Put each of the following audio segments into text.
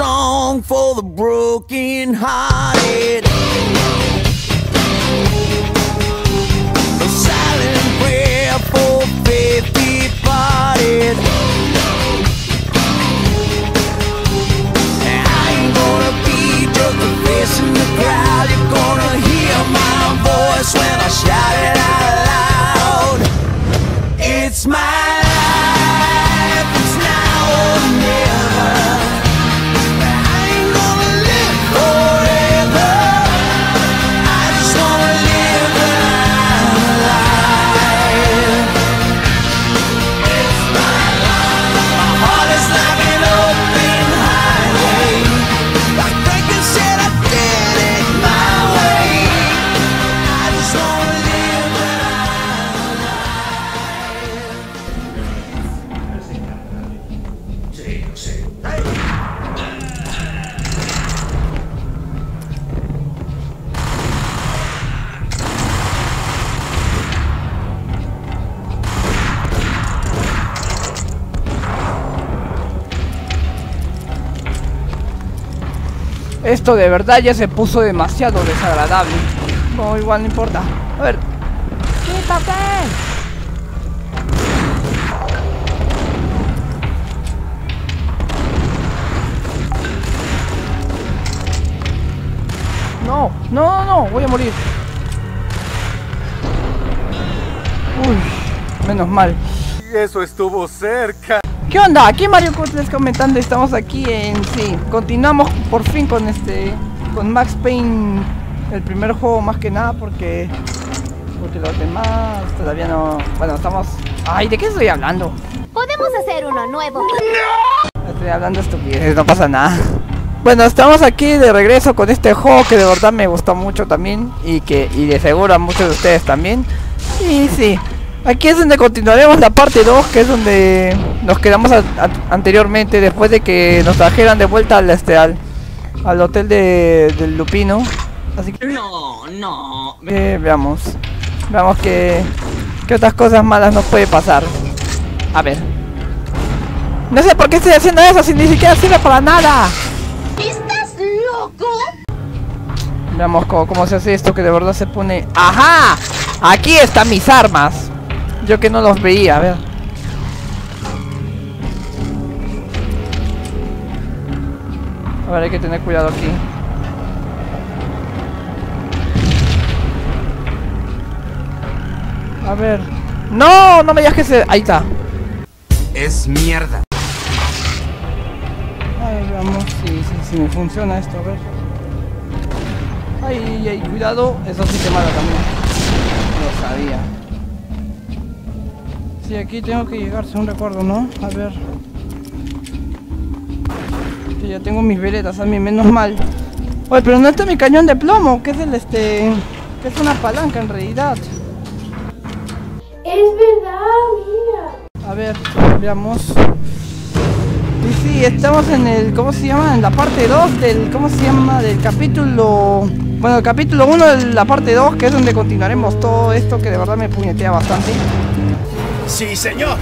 song for the broken hearted. A silent prayer for faith departed. I ain't gonna be just a face in the crowd. You're gonna hear my voice when I shout it out loud. It's my Esto de verdad ya se puso demasiado desagradable. No, igual no importa. A ver. ¡Quítate! No, no, no, no, voy a morir. Uy, menos mal. Eso estuvo cerca. ¿Qué onda? Aquí Mario Cortés comentando, estamos aquí en sí. Continuamos por fin con este con Max Payne el primer juego más que nada porque porque los demás todavía no, bueno, estamos Ay, ¿de qué estoy hablando? Podemos hacer uno nuevo. Estoy hablando estupidez, no pasa nada. Bueno, estamos aquí de regreso con este juego que de verdad me gustó mucho también y que y de seguro a muchos de ustedes también. Y sí, aquí es donde continuaremos la parte 2, que es donde nos quedamos a- a- anteriormente después de que nos trajeran de vuelta al este al, al hotel de, del Lupino. Así que No, no. eh, veamos, veamos que qué otras cosas malas nos puede pasar. A ver. No sé por qué estoy haciendo eso si ni siquiera sirve para nada. ¿Estás loco? Veamos cómo, cómo se hace esto que de verdad se pone... ¡Ajá! Aquí están mis armas. Yo que no los veía, a ver. A ver, hay que tener cuidado aquí. A ver. ¡No! No me digas que se... Ahí está. Es mierda. Ay, veamos si, si, si me funciona esto, a ver. Ay, ay, cuidado, eso sí que mata también. Lo sabía. Sí, aquí tengo que llegar, según recuerdo, ¿no? A ver. Ya tengo mis veretas a mí, menos mal. Oye, pero no está mi cañón de plomo, que es el este. que es una palanca en realidad. Es verdad, mira. A ver, veamos. Y sí, estamos en el, ¿cómo se llama? En la parte 2 del, ¿cómo se llama? Del capítulo... Bueno, el capítulo 1 de la parte 2, que es donde continuaremos todo esto que de verdad me puñetea bastante. Sí, señor.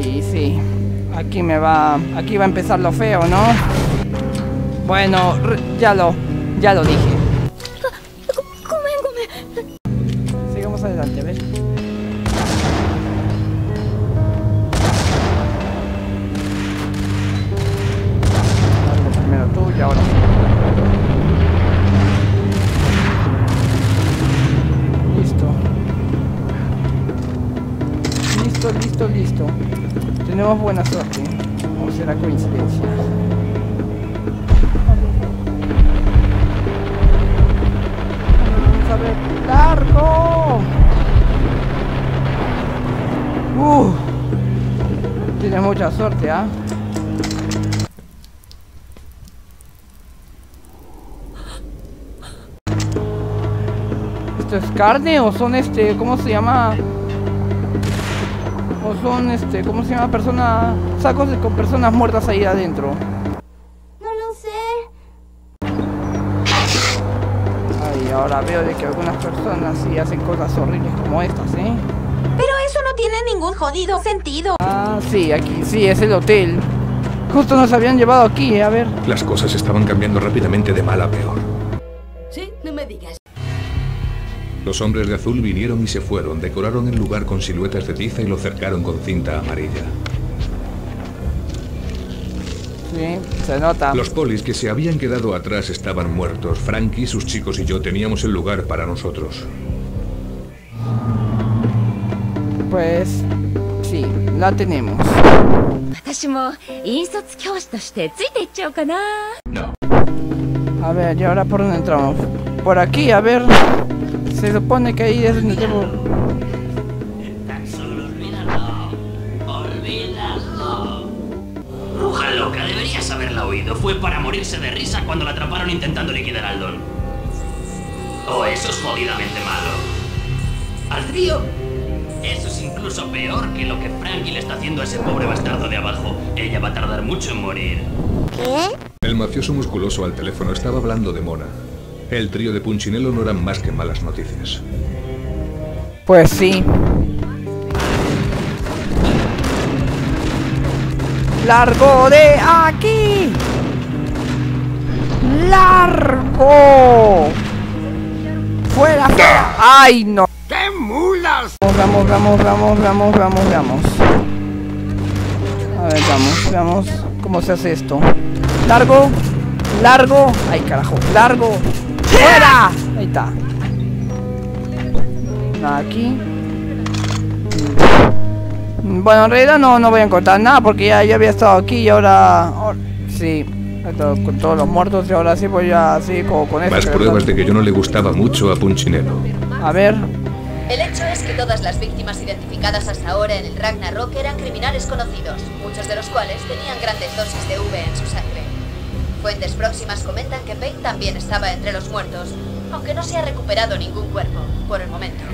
Y sí, aquí me va, aquí va a empezar lo feo, ¿no? Bueno, ya lo, ya lo dije. Sigamos adelante. Algo primero tú y ahora. Listo. Listo, listo, listo. Tenemos buena suerte. ¿O será coincidencia? Vamos a ver. ¡Largo! Uh, tienes mucha suerte, ¿ah? ¿Esto es carne o son este, cómo se llama? O son este, ¿cómo se llama? Persona, sacos de- con personas muertas ahí adentro. No lo sé. Ay, ahora veo de que algunas personas sí hacen cosas horribles como estas, ¿eh? Pero eso no tiene ningún jodido sentido. Ah, sí, aquí sí, es el hotel. Justo nos habían llevado aquí, a ver. Las cosas estaban cambiando rápidamente de mal a peor. Los hombres de azul vinieron y se fueron, decoraron el lugar con siluetas de tiza y lo cercaron con cinta amarilla. Sí, se nota. Los polis que se habían quedado atrás estaban muertos. Frankie, sus chicos y yo teníamos el lugar para nosotros. Pues sí, la tenemos. No. A ver, ¿y ahora por dónde entramos? Por aquí, a ver. Se supone que ahí es donde debo... Bruja loca, deberías haberla oído. Fue para morirse de risa cuando la atraparon intentando liquidar al Don. Oh, eso es jodidamente malo. ¿Al trío? Eso es incluso peor que lo que Frankie le está haciendo a ese pobre bastardo de abajo. Ella va a tardar mucho en morir. El mafioso musculoso al teléfono estaba hablando de Mona. El trío de Punchinello no eran más que malas noticias. Pues sí. ¡Largo de aquí! ¡Largo! ¡Fuera, fuera! ¡Ay, no! ¡Qué mulas! Vamos, vamos, vamos, vamos, vamos, vamos. A ver, vamos, veamos cómo se hace esto. Largo, largo. Ay, carajo, largo. ¡Fuera! Ahí está. Nada aquí. Bueno, en realidad no, no voy a encontrar nada porque ya, ya había estado aquí y ahora... ahora- sí, con todos los muertos y ahora sí voy a así como con esto. Más pruebas verdad- de que yo no le gustaba mucho a Punchinello. A ver, El hecho es que todas las víctimas identificadas hasta ahora en el Ragnarok eran criminales conocidos, muchos de los cuales tenían grandes dosis de V en su sangre. Fuentes próximas comentan que Payne también estaba entre los muertos, aunque no se ha recuperado ningún cuerpo, por el momento.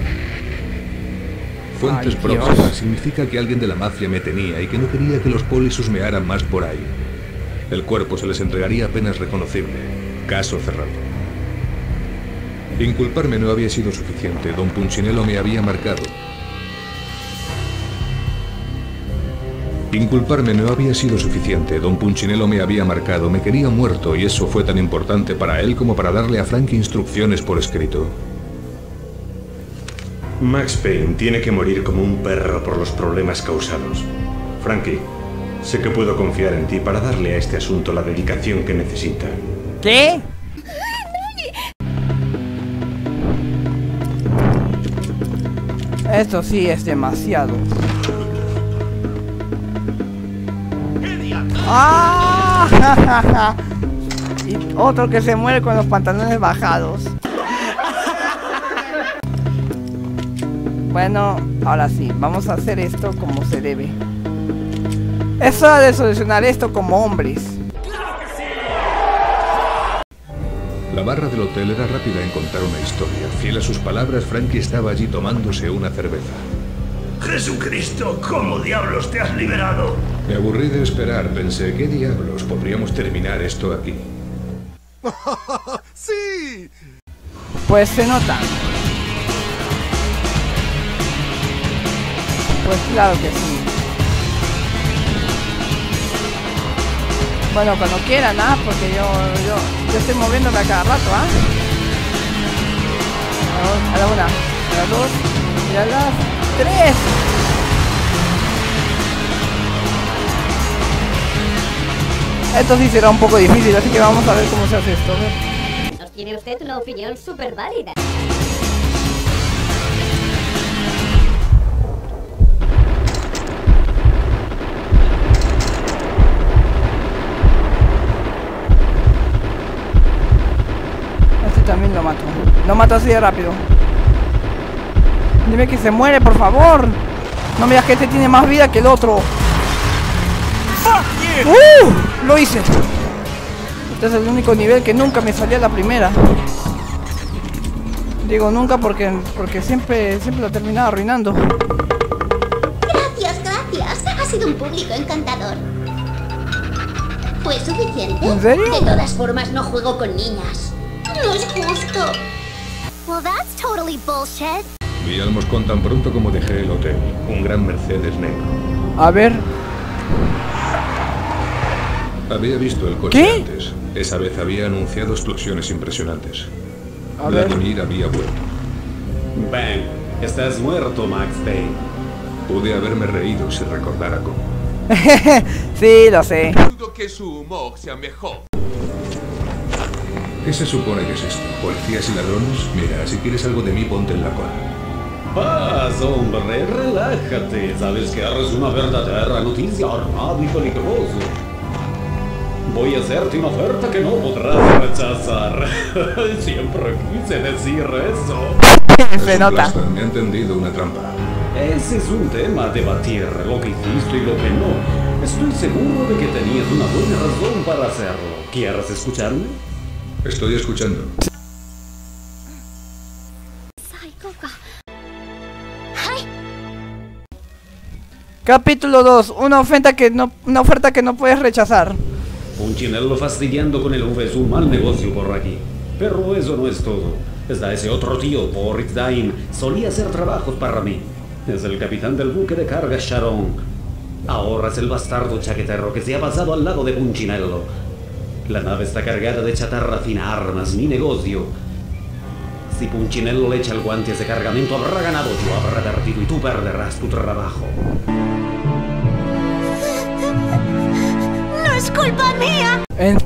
Fuentes Ay, Dios. próximas significa que alguien de la mafia me tenía y que no quería que los polis husmearan más por ahí. El cuerpo se les entregaría apenas reconocible. Caso cerrado. Inculparme no había sido suficiente. Don Punchinello me había marcado. Inculparme no había sido suficiente. Don Punchinello me había marcado. Me quería muerto y eso fue tan importante para él como para darle a Frank instrucciones por escrito. Max Payne tiene que morir como un perro por los problemas causados. Frankie, sé que puedo confiar en ti para darle a este asunto la dedicación que necesita. ¿Qué? Esto sí es demasiado. ¡Ah! y otro que se muere con los pantalones bajados. Bueno, ahora sí, vamos a hacer esto como se debe. Es hora de solucionar esto como hombres. La barra del hotel era rápida en contar una historia. Fiel a sus palabras, Frankie estaba allí tomándose una cerveza. Jesucristo, ¿cómo diablos te has liberado? Me aburrí de esperar, pensé, ¿qué diablos? Podríamos terminar esto aquí. ¡Sí! Pues se nota. Pues claro que sí. Bueno, cuando quieran, ¿ah? Porque yo, yo, yo estoy moviéndome a cada rato, ¿ah? A la una, a las dos y a las tres. Esto sí será un poco difícil, así que vamos a ver cómo se hace esto. Nos tiene usted una opinión súper válida. Este también lo mato. Lo mato así de rápido. Dime que se muere, por favor. No me digas que este tiene más vida que el otro. ¡Uh! Lo hice. Este es el único nivel que nunca me salía la primera. Digo nunca porque porque siempre siempre lo terminaba arruinando. Gracias, gracias. Ha sido un público encantador. ¿Fue suficiente? ¿En serio? De todas formas, no juego con niñas. No es justo. Well, that's totally bullshit. Vi al moscón tan pronto como dejé el hotel. Un gran Mercedes negro. A ver. Había visto el coche ¿Qué? antes. Esa vez había anunciado explosiones impresionantes. A ver. Vladimir había vuelto. Bang, estás muerto, Max Payne. Pude haberme reído si recordara cómo. sí, lo sé. Dudo que su humor sea mejor. ¿Qué se supone que es esto? ¿Policías y ladrones? Mira, si quieres algo de mí, ponte en la cola. Paz, hombre, relájate. Sabes que eres una verdadera noticia armado y peligroso. Voy a hacerte una oferta que no podrás rechazar. Siempre quise decir eso. Se es nota. Me una trampa. Ese es un tema a debatir, lo que hiciste y lo que no. Estoy seguro de que tenías una buena razón para hacerlo. ¿Quieres escucharme? Estoy escuchando. Capítulo 2. Una, ofrenda que no, una oferta que no puedes rechazar. Un chinelo fastidiando con el V es un mal negocio por aquí. Pero eso no es todo. Está ese otro tío, Boris Daim. Solía hacer trabajos para mí. Es el capitán del buque de carga Sharon. Ahora es el bastardo chaqueterro que se ha pasado al lado de Punchinello. La nave está cargada de chatarra fina, armas, mi negocio. Si Punchinello le echa el guante a ese cargamento, habrá ganado, yo habrá perdido y tú perderás tu trabajo. Es culpa mía! En-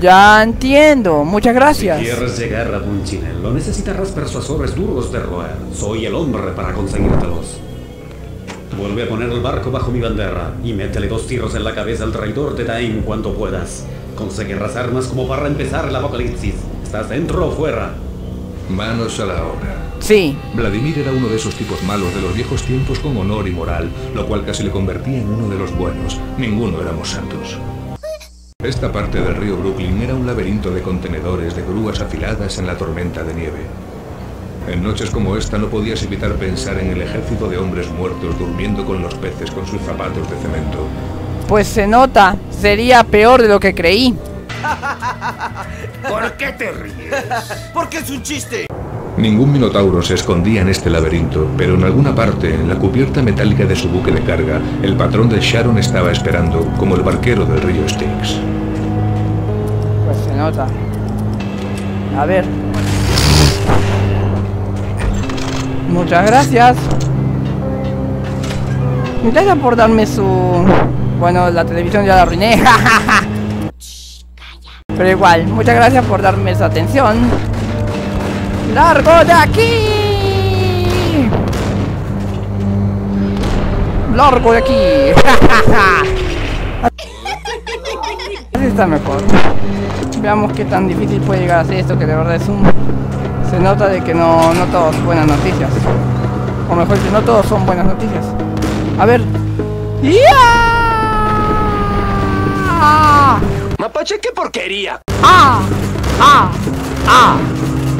ya entiendo. Muchas gracias. Si quieres llegar a Punchinello, necesitarás persuasores duros de roer. Soy el hombre para conseguírtelos. Vuelve a poner el barco bajo mi bandera y métele dos tiros en la cabeza al traidor de Time cuanto puedas. Conseguirás armas como para empezar el apocalipsis. ¿Estás dentro o fuera? Manos a la obra. Sí. Vladimir era uno de esos tipos malos de los viejos tiempos con honor y moral, lo cual casi le convertía en uno de los buenos. Ninguno éramos santos. Esta parte del río Brooklyn era un laberinto de contenedores de grúas afiladas en la tormenta de nieve. En noches como esta no podías evitar pensar en el ejército de hombres muertos durmiendo con los peces con sus zapatos de cemento. Pues se nota. Sería peor de lo que creí. ¿Por qué te ríes? Porque es un chiste. Ningún minotauro se escondía en este laberinto, pero en alguna parte, en la cubierta metálica de su buque de carga, el patrón de Sharon estaba esperando, como el barquero del río Styx. Pues se nota. A ver. Muchas gracias. Gracias por darme su... Bueno, la televisión ya la arruiné. Pero igual, muchas gracias por darme esa atención. ¡Largo de aquí! ¡Largo de aquí! Así está mejor. Veamos qué tan difícil puede llegar a ser esto, que de verdad es un... Se nota de que no, no todos son buenas noticias. O mejor que no todos son buenas noticias. A ver. ¡Ya! Mapache, qué porquería. ¡Ah! ¡Ah! ¡Ah!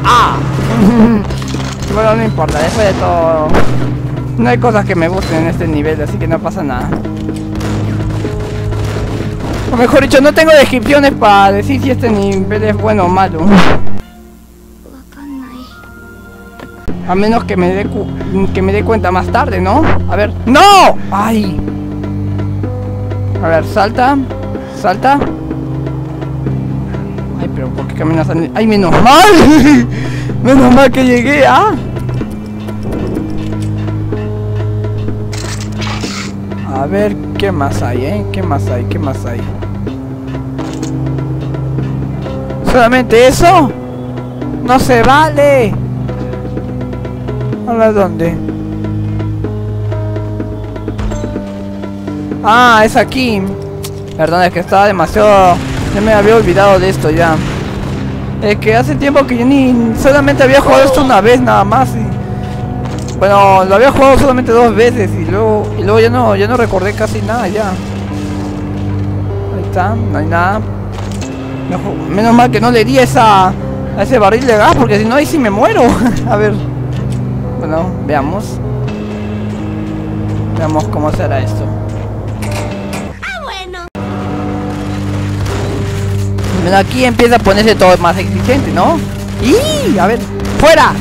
¡Ah! bueno, no importa, después de todo... No hay cosas que me gusten en este nivel, así que no pasa nada. O mejor dicho, no tengo descripciones para decir si este nivel es bueno o malo. A menos que me dé que me dé cuenta más tarde, ¿no? A ver. ¡No! ¡Ay! A ver, salta. Salta. Ay, pero ¿por qué caminas tan- ¡Ay, menos mal! menos mal que llegué, ¿ah? A ver, ¿qué más hay, eh? ¿Qué más hay? ¿Qué más hay? ¿Solamente eso? ¡No se vale! ¿Ahora dónde? Ah, es aquí. Perdón, es que estaba demasiado... Ya me había olvidado de esto ya. Es que hace tiempo que yo ni... Solamente había jugado esto una vez nada más y... Bueno, lo había jugado solamente dos veces y luego... Y luego ya no, ya no recordé casi nada ya. Ahí está, no hay nada. Menos mal que no le di esa... A ese barril de gas porque si no ahí sí me muero. a ver. Bueno, veamos. Veamos cómo será esto. Bueno, aquí empieza a ponerse todo más exigente, ¿no? ¡Y! A ver, ¡fuera!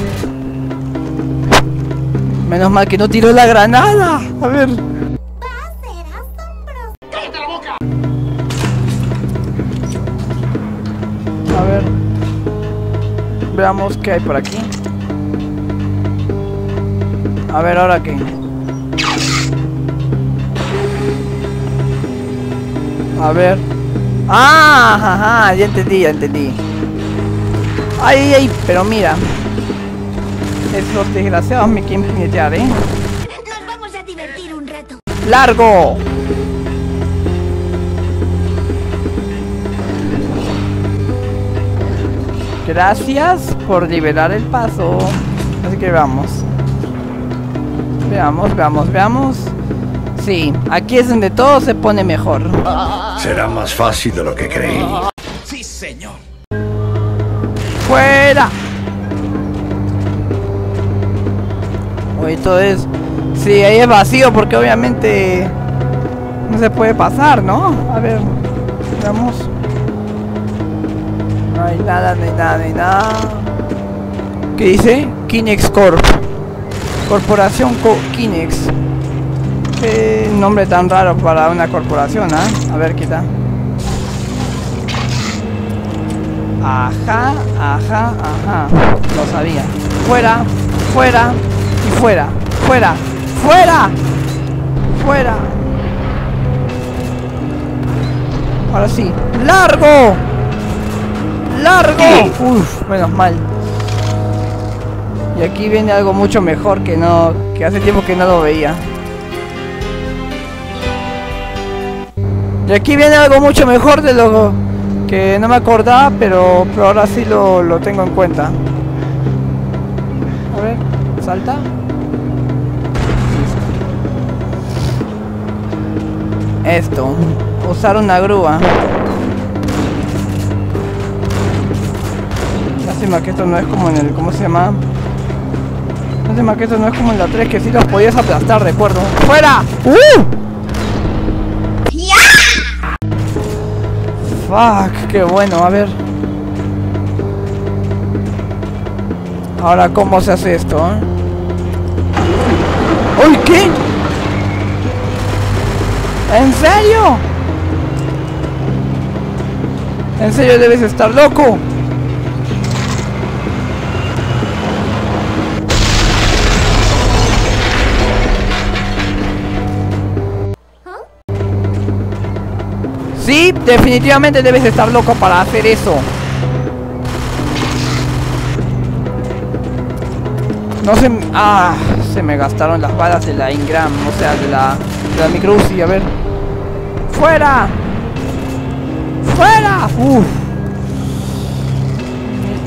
Menos mal que no tiró la granada. A ver. ¡Cállate la boca! A ver. Veamos qué hay por aquí. A ver, ahora qué. A ver. Ah, ajá, ya entendí, ya entendí. Ay, ay, ay, pero mira. Esos desgraciados me quieren piñetear, ¿eh? Nos vamos a divertir un rato. ¡Largo! Gracias por liberar el paso. Así que vamos. Veamos, veamos, veamos. Sí, aquí es donde todo se pone mejor. Será más fácil de lo que creí. Sí, señor. ¡Fuera! Oye, todo es... Sí, ahí es vacío porque obviamente no se puede pasar, ¿no? A ver, veamos. No hay nada, no hay nada, no hay nada. ¿Qué dice? Kinex Corp. Corporación Co Kinex. Qué nombre tan raro para una corporación, ¿ah? A ver qué tal. Ajá, ajá, ajá. Lo sabía. Fuera, fuera y fuera, fuera, fuera, fuera. Ahora sí. ¡Largo! ¡Largo! Uf, menos mal. Y aquí viene algo mucho mejor que no. que hace tiempo que no lo veía. Y aquí viene algo mucho mejor de lo que no me acordaba, pero, ahora sí lo, lo tengo en cuenta. A ver, salta. Esto, usar una grúa. Lástima que esto no es como en el, ¿cómo se llama? Lástima que esto no es como en la 3 que sí los podías aplastar, recuerdo. ¡Fuera! ¡Uh! Fuck, qué bueno, a ver. Ahora, ¿cómo se hace esto? Eh? ¡Uy, qué! ¿En serio? ¿En serio debes estar loco? Sí, definitivamente debes estar loco para hacer eso. No se... Ah, se me gastaron las balas de la Ingram, o sea, de la, de la micro a ver. ¡Fuera! ¡Fuera! Uf.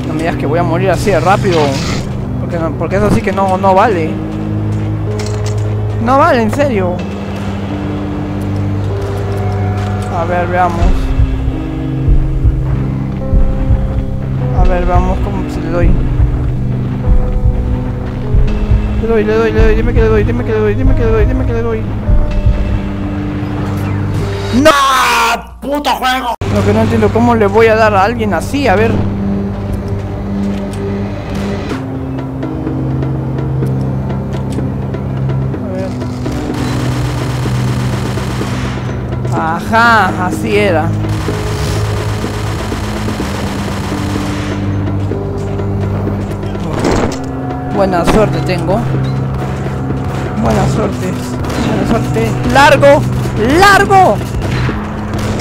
No me digas que voy a morir así de rápido. Porque, porque eso sí que no, no vale. No vale, en serio. A ver, veamos. A ver, veamos cómo se le doy. Le doy, le doy, le doy, dime que le doy, dime que le doy, dime que le doy, dime que le doy. ¡No! ¡Puto juego! Lo que no entiendo, ¿cómo le voy a dar a alguien así? A ver. Ajá, así era. Buena suerte tengo. Buena suerte. Buena suerte. ¡Largo! ¡Largo!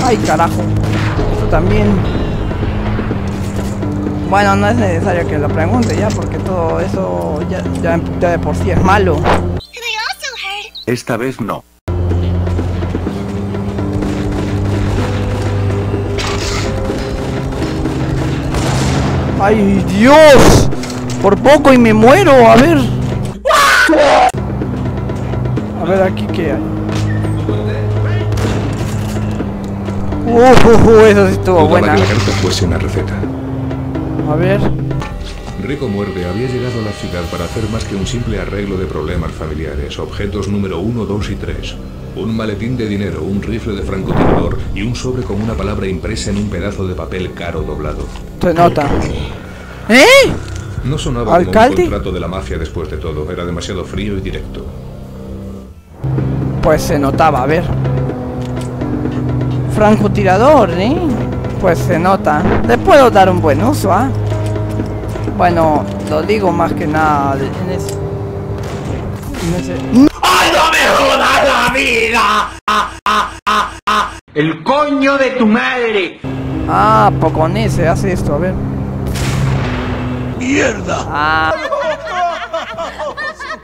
¡Ay, carajo! Esto también. Bueno, no es necesario que lo pregunte ya, porque todo eso ya, ya, ya de por sí es malo. Esta vez no. ¡Ay, Dios! Por poco y me muero, a ver. A ver aquí qué hay. Uh, uh, uh, eso sí estuvo Dudaba buena. que la carta fuese una receta. A ver. Rico Muerde había llegado a la ciudad para hacer más que un simple arreglo de problemas familiares. Objetos número 1, 2 y 3. Un maletín de dinero, un rifle de francotirador y un sobre con una palabra impresa en un pedazo de papel caro doblado. Se nota. ¿Eh? No sonaba ¿Alcalde? como un contrato de la mafia después de todo. Era demasiado frío y directo. Pues se notaba, a ver. Francotirador, ¿eh? Pues se nota. Le puedo dar un buen uso, ¿ah? Bueno, lo digo más que nada en ese... en ese- ¡Ay, no me jodas la vida! Ah, ah, ah, ah. ¡El coño de tu madre! Ah, Poconese hace esto, a ver. ¡Mierda! Ah.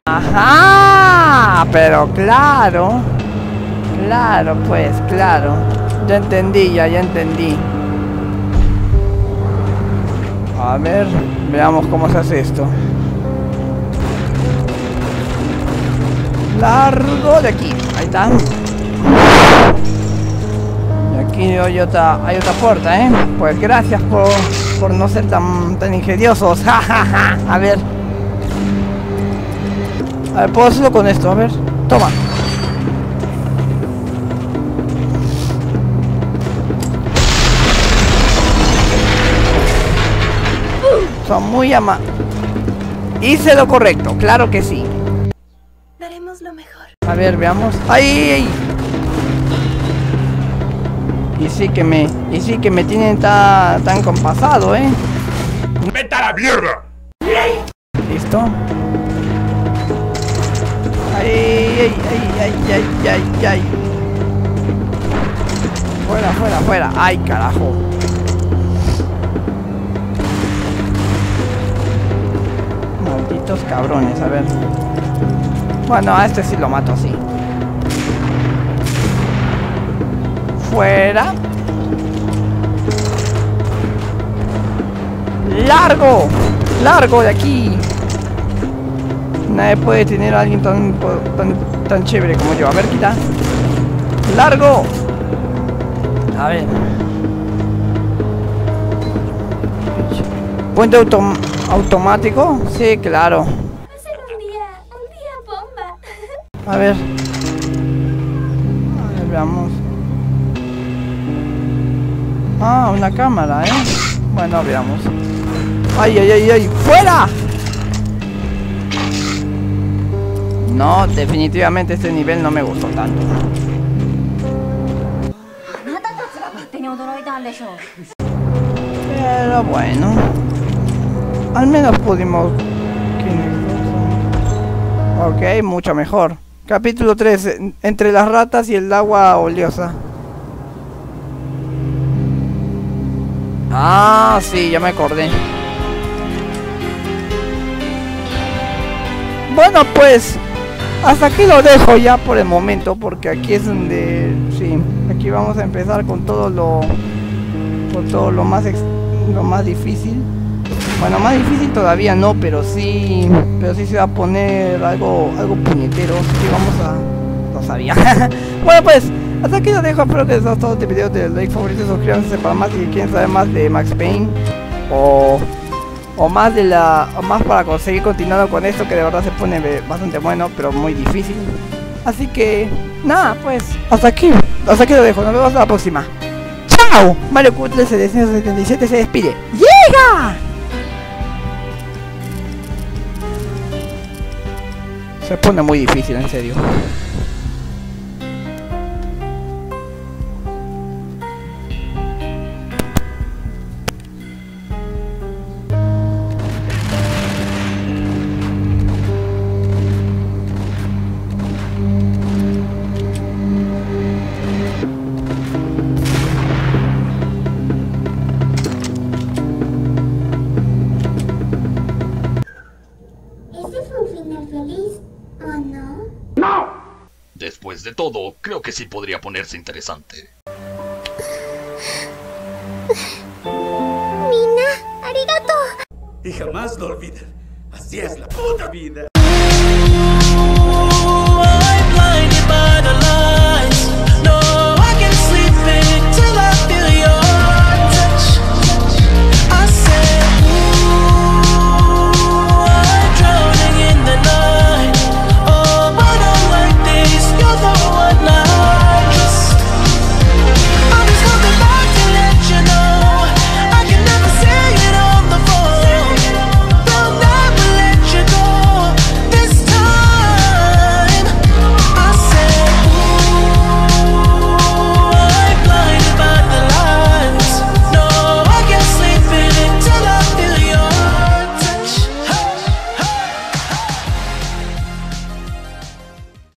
Ajá, pero claro. Claro, pues, claro. Ya entendí, ya, ya entendí. A ver, veamos cómo se hace esto. Largo de aquí. Ahí está. Y aquí hay otra, hay otra puerta, ¿eh? Pues gracias por, por no ser tan, tan ingeniosos. A ver. A ver, puedo hacerlo con esto, a ver. Toma. Son muy ama... Hice lo correcto, claro que sí. Daremos lo mejor. A ver, veamos. ¡Ay! Y sí que me... Y sí que me tienen tan, tan compasado, ¿eh? ¡Vete a la mierda! ¿Listo? ¡Ay, ay, ay, ay, ay, ay, ay! Fuera, fuera, fuera. ¡Ay, carajo! Malditos cabrones, a ver. Bueno, a este sí lo mato así. Fuera. ¡Largo! ¡Largo de aquí! Nadie puede tener a alguien tan, tan, tan chévere como yo. A ver, quita. ¡Largo! A ver. ¿Puente autom ¿Automático? Sí, claro. A un. A ver. A ver, veamos. Ah, una cámara, ¿eh? Bueno, veamos. ¡Ay, ay, ay, ay! ¡Fuera! No, definitivamente este nivel no me gustó tanto. Pero bueno. Al menos pudimos... Ok, mucho mejor. Capítulo 3. en- Entre las ratas y el agua oleosa. Ah, sí, ya me acordé. Bueno, pues... Hasta aquí lo dejo ya por el momento, porque aquí es donde... Sí, aquí vamos a empezar con todo lo... Con todo lo más... Lo más difícil. Bueno, más difícil todavía no, pero sí... Pero sí se va a poner algo... Algo puñetero. Que vamos a... No sabía. bueno, pues... Hasta aquí lo dejo, espero que les haya gustado este video de like, favorito, suscríbanse para más si quieren saber más de Max Payne o, o más de la o más para conseguir continuando con esto que de verdad se pone bastante bueno pero muy difícil. Así que nada, pues hasta aquí, hasta aquí lo dejo, nos vemos la próxima. ¡Chao! Mario Q 777 se despide. ¡Llega! Se pone muy difícil, en serio. Sí podría ponerse interesante. Mina, arigato. Y jamás lo olviden. Así es la puta vida.